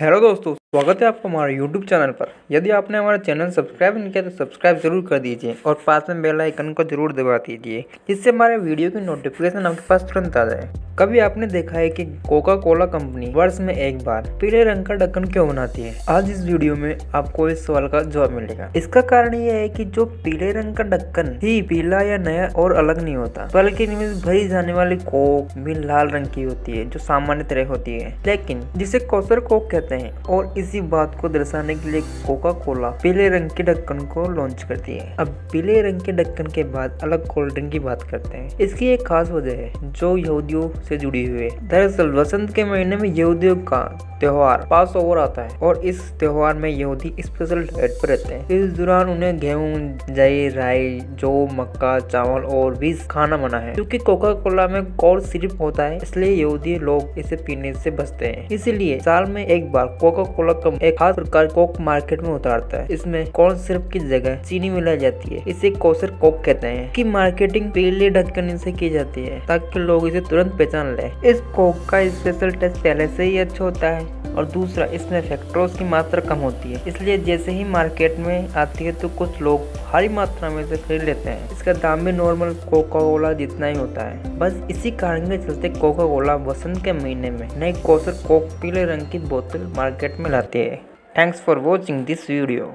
Hello दोस्तों? स्वागत है आपको हमारे यूट्यूब चैनल पर। यदि आपने हमारा चैनल सब्सक्राइब नहीं किया तो सब्सक्राइब ज़रूर कर दीजिए और पास में बेल आइकन को ज़रूर दबा दीजिए, जिससे हमारे वीडियो की नोटिफिकेशन आपके पास तुरंत आ जाए। कभी आपने देखा है कि कोका कोला कंपनी वर्ष में एक बार पीले रंग का ढक्कन क्यों बनाती है? आज इस वीडियो में आपको इस सवाल का जवाब मिलेगा। इसका कारण यह है कि जो पीले रंग का ढक्कन ही पीला या नया और अलग नहीं होता, बल्कि इनमें भरी जाने वाली कोक भी लाल रंग की होती है, जो सामान्य तरह होती है। लेकिन जिसे कौसर कोक कहते हैं और इसी बात को दर्शाने के लिए कोका कोला पीले रंग के ढक्कन को लॉन्च करती है। अब पीले रंग के ढक्कन के बाद अलग कोल्ड ड्रिंक की बात करते हैं। इसकी एक खास वजह है, जो यहूदियों से जुड़ी हुई है। दरअसल, वसंत के महीने में यहूदियों का त्योहार पास ओवर आता है और इस त्योहार में यहूदी स्पेशल डाइट पर रहते हैं। इस दौरान उन्हें गेहूँ, जई, राई, जौ, मक्का, चावल और भी खाना मना है क्योंकि कोका कोला में कॉर सिर्फ़ होता है, इसलिए यहूदी लोग इसे पीने से बचते हैं। इसीलिए साल में एक बार कोका कोला का एक खास प्रकार कोक मार्केट में उतारता है। इसमें कॉर्न सिर्फ़ की जगह चीनी मिलाई जाती है। इसे कोसर कोक कहते हैं, की मार्केटिंग पीले ढक्कन से की जाती है, ताकि लोग इसे तुरंत पहचान ले। इस कोक का स्पेशल टेस्ट पहले से ही अच्छा होता है। और दूसरा, इसमें फैक्ट्रोज की मात्रा कम होती है। इसलिए जैसे ही मार्केट में आती है तो कुछ लोग भारी मात्रा में इसे खरीद लेते हैं। इसका दाम भी नॉर्मल कोका कोला जितना ही होता है। बस इसी कारण के चलते कोका कोला वसंत के महीने में नई कोसर कोक पीले रंग की बोतल मार्केट में लाती है। Thanks for watching this video